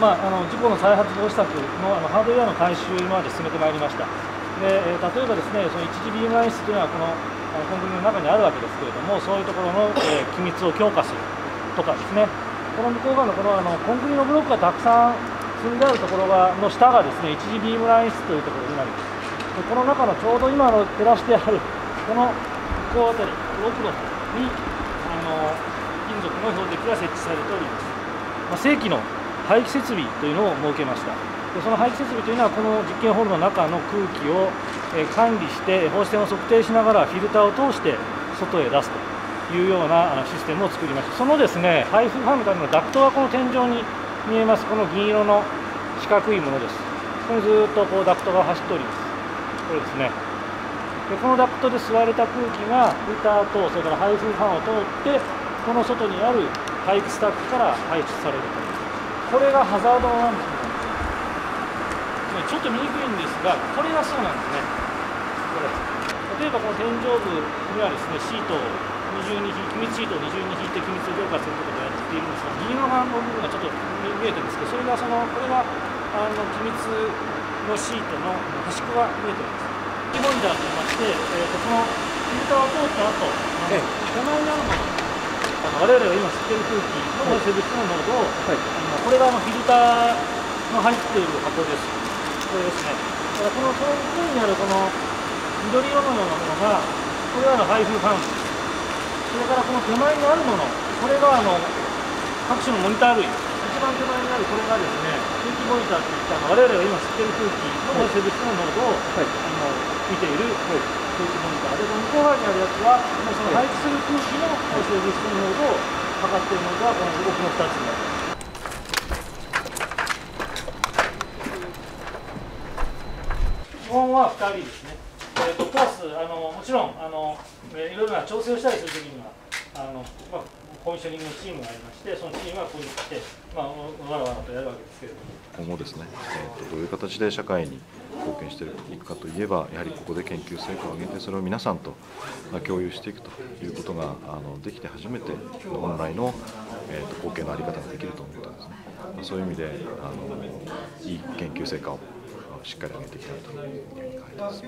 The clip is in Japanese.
まあ、あの事故の再発防止策のあのハードウェアの改修を今まで進めてまいりました。で、例えばですね、その一次ビームライン室というのはこのコンクリの中にあるわけですけれども、そういうところの、えー、機密を強化するとかですね、この向こう側のこのあのコンクリのブロックがたくさん積んであるところがの下がですね、一次ビームライン室というところになります。でこの中のちょうど今の照らしてあるこの向こうあたり奥の方にの金属の標的が設置されております、まあ、正規の排気設備というのを設けました。でその排気設備というのはこの実験ホールの中の空気を、管理して放射線を測定しながらフィルターを通して外へ出すというようなシステムを作りました。そのですね排風ファンのためのダクトはこの天井に見えます。この銀色の四角いものです。ここにずっとこうダクトが走っております。これですね。でこのダクトで吸われた空気がフィルターとそれから排風ファンを通ってこの外にある排気スタッフから排出されると。これがハザードなんですね。ちょっと見にくいんですがこれがそうなんですね。これ。例えばこの天井部にはですねシートを二重に引機密シートを二重に引いて機密を強化することをやっているんですが右側の部分がちょっと見えてるんですけどそれがそのこれがあの機密のシートの端っこが見えています。キーモニターといいまして、えー、とこのフィルターを通った後、ええ、手前にあるもの、あの我々が今吸っている空気の生物の濃度を、はい、あのこれがあのフィルターの入っている箱です。これですね。だからこの上にあるこの緑色のようなものが、これはあの排風ファンです。それからこの手前にあるもの、これがあの各種のモニター類番手前にあるこれがですね空気モニターといった我々が今吸っている空気の生物の濃度を、はい、あの見ている、空気モニターでこの向こう側にあるやつはその排気する空気の生物の濃度を測っているのがこの動きの2つになります。基本は2人ですね。えーと、コースあのもちろんあの、えー、いろいろな調整をしたりするときにはあの、まあ、コミッショニングチームがありましてそのチームはここに来て、まあ、わらわらとやるわけですけれども。今後ですね、えーと、どういう形で社会に貢献していくかといえばやはりここで研究成果を上げてそれを皆さんと共有していくということがあのできて初めて本来の、えーと、貢献の在り方ができると思ったんですね、まあ、そういう意味であのいい研究成果をしっかり上げていきたいというふうに考えています。